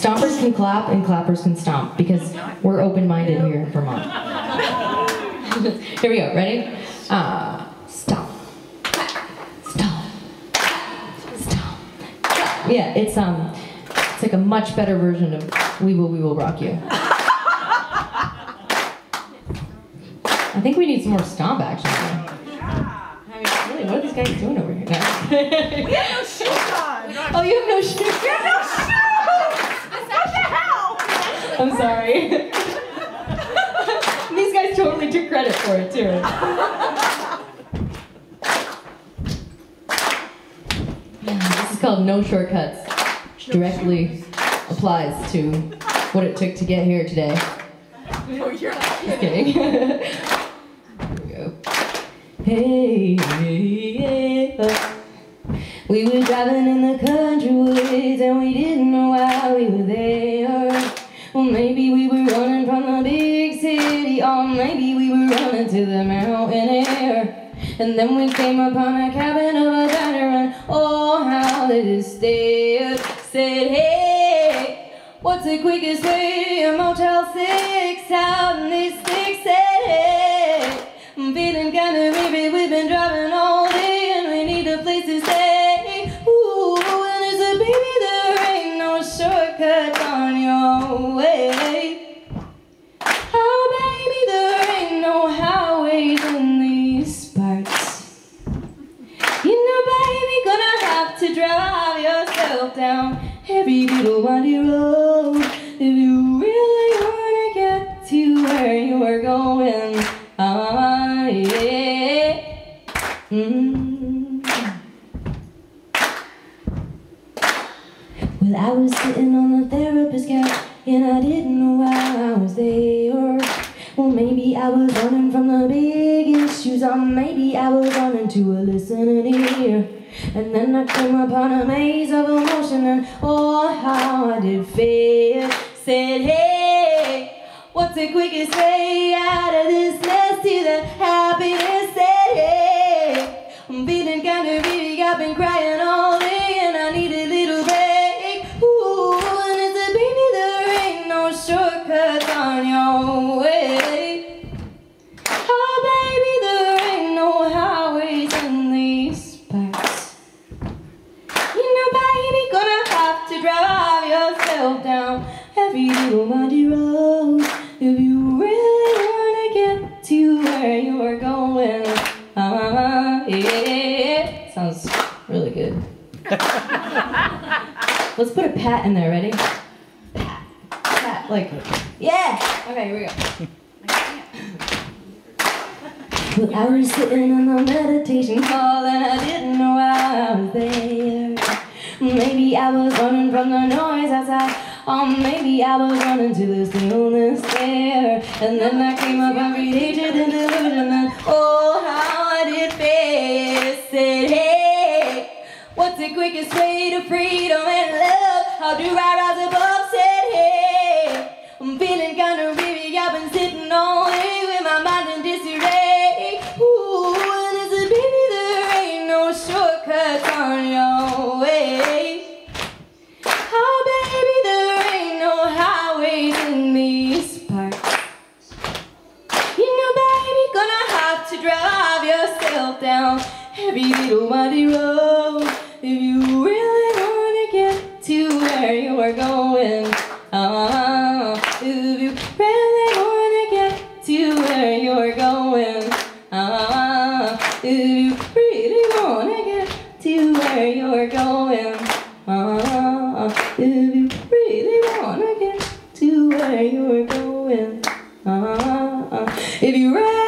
stompers can clap and clappers can stomp because we're open-minded here in Vermont. here we go. Ready? Uh, stomp, stomp, stomp. Yeah, it's um, it's like a much better version of "We Will, We Will Rock You." I think we need some more stomp action. I mean, really, what are these guys doing over here? We have no shoes on. oh, you have no shoes. You have no shoes. What the hell? I'm sorry. These guys totally took credit for it too. This is called No Shortcuts, which directly applies to what it took to get here today. No, you're not Just kidding. here we go. Hey. We were driving in the country woods and we didn't know why we were there. Maybe we were running from the big city, or maybe we were running to the mountain air. And then we came upon a cabin of a diner, and oh, how they just stared. Said, hey, what's the quickest way to Motel 6 out in these sticks? Said, hey, I'm feeling kinda weary, we've been driving all down every little windy road if you really wanna get to where you are going. Ah, yeah. Mm. Well, I was sitting on the therapist couch and I didn't know why I was there. Well, maybe I was running from the big issues, or maybe I was running to a listening ear. And then I came upon a maze of emotion, and oh, how I did fail. Said, hey, what's the quickest way out of this mess to the happiness? Every road if you really wanna get to where you're going. Ah, yeah. Sounds really good. Let's put a pat in there, ready? Pat. Pat, like, yeah! Okay, here we go. Well, I was sitting in the meditation hall and I didn't know why I was there. Maybe I was running from the noise outside, or maybe I was running to the stillness there. And then I came up and created the delusion, and oh, how I did face it. Hey, what's the quickest way to freedom and love? How do I rise above? Said, hey, I'm feeling kinda weary, I've been sitting all up, down, heavy little muddy road. If you really wanna get to where you are going, oh, if you really wanna get to where you are going, oh, if you really wanna get to where you are going, oh, if you really wanna get to where you are going, oh, if you really